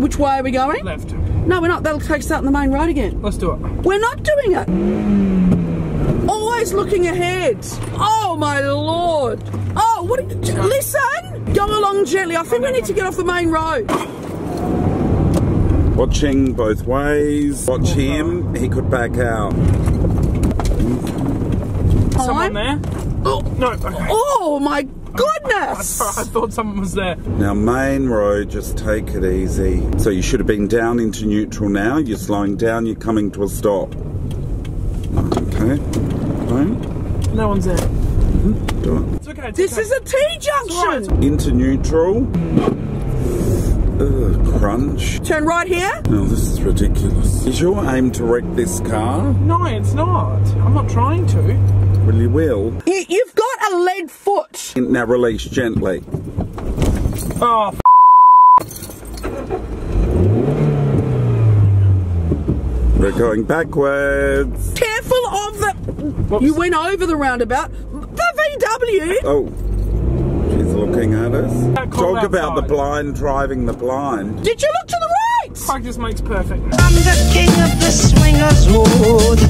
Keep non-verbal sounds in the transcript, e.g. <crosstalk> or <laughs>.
Which way are we going? Left. No, we're not. That'll take us out on the main road again. Let's do it. We're not doing it. Always looking ahead. Oh my lord. Oh, what? Are you, listen. Go along gently. I think we need to get off the main road. Watching both ways. Watch him. He could back out. Someone there? Oh, No. Okay. oh my goodness. <laughs> I thought someone was there. Now, main road, just take it easy. So you should have been down into neutral now. You're slowing down, you're coming to a stop. Okay. Fine. No one's there. Mm-hmm. Do it. It's okay. It's This okay. is a T junction. Into neutral. Ugh, crunch. Turn right here. No, this is ridiculous. Is your aim to wreck this car? No, it's not. I'm not trying to. Well, you will. You, you've got a lead foot. Now release gently. Oh, We're going backwards. Careful of the. Whoops. You went over the roundabout. The VW. Oh, she's looking at us. That cold Talk about the blind driving the blind. Did you look to the right? practice makes perfect. I'm the king of the swingers. Ooh.